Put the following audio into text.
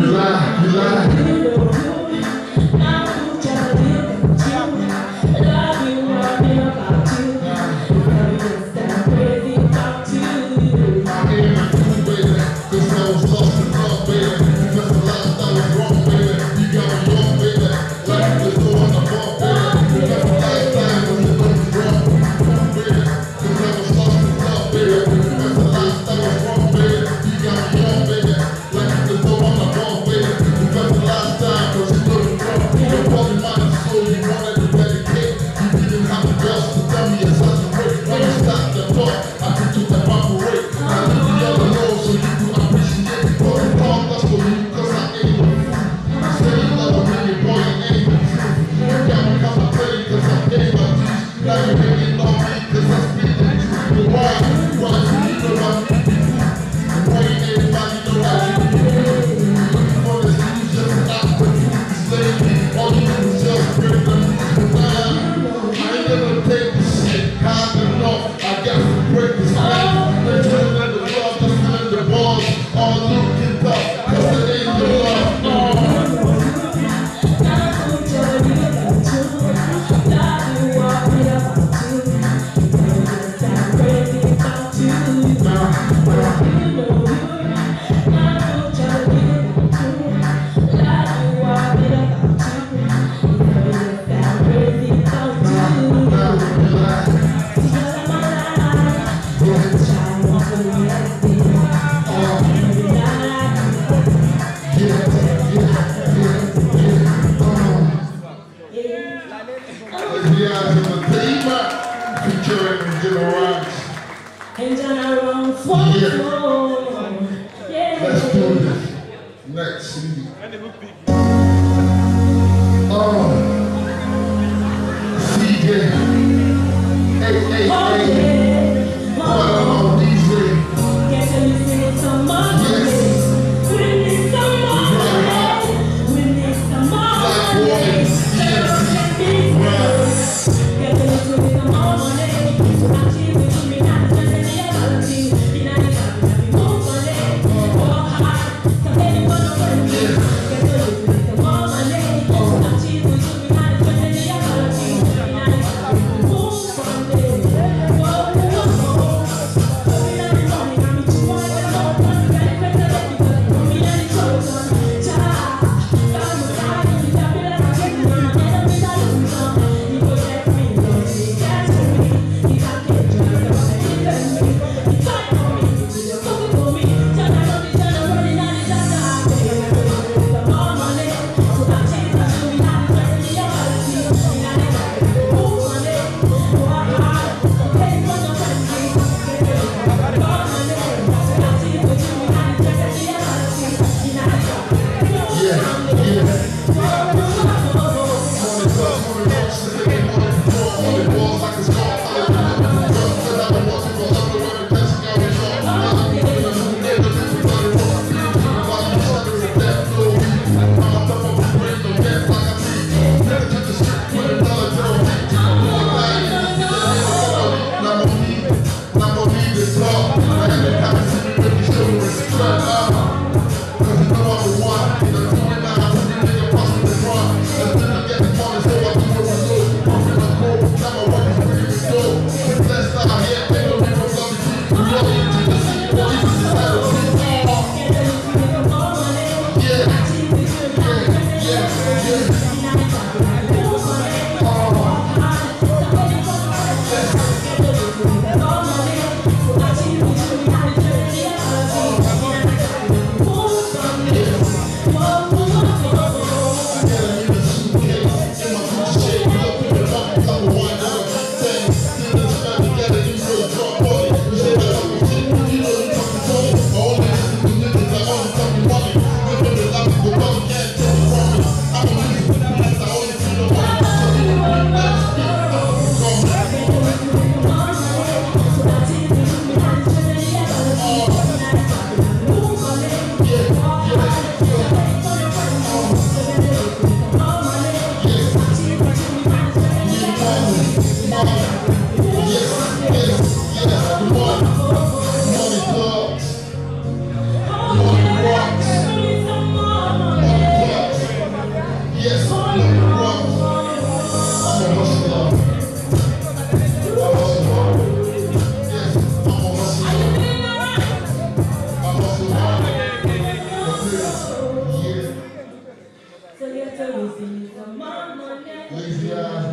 You lie, you lie. Yeah. here. Let's do this next week. Oh, CJ. Hey, hey, hey. Ladies